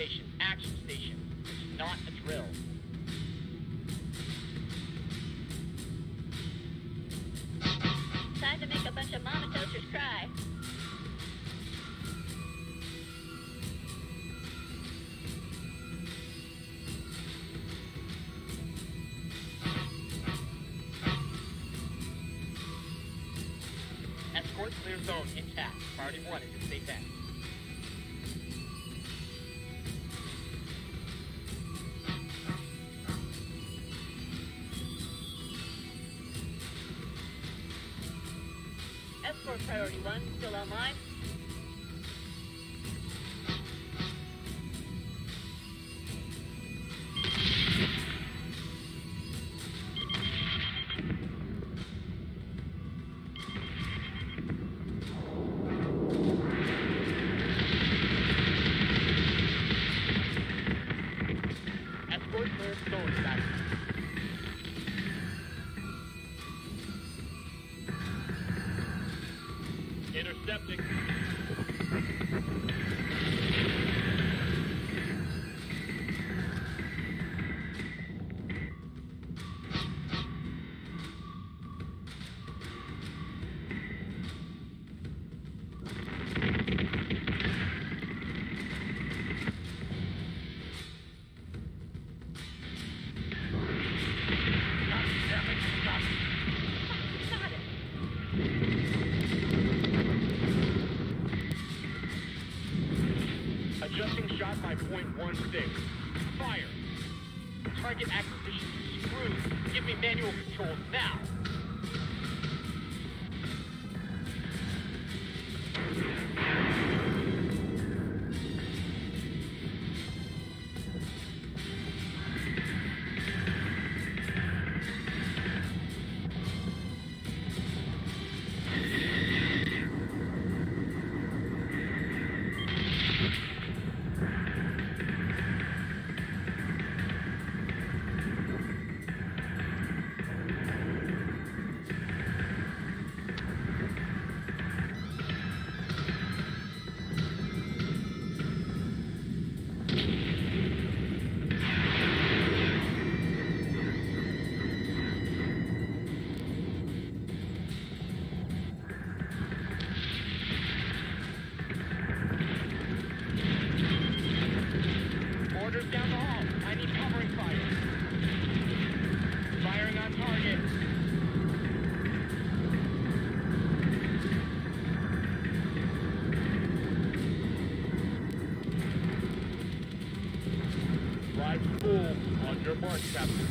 station, action station. It's not a drill. Time to make a bunch of mama toasters cry. Escort clear zone intact. Priority one is in safe hands. Escort priority one still online. Intercepting. 5.16. Fire. Target acquisition screwed. Give me manual controls now. Drive full on your mark, Captain.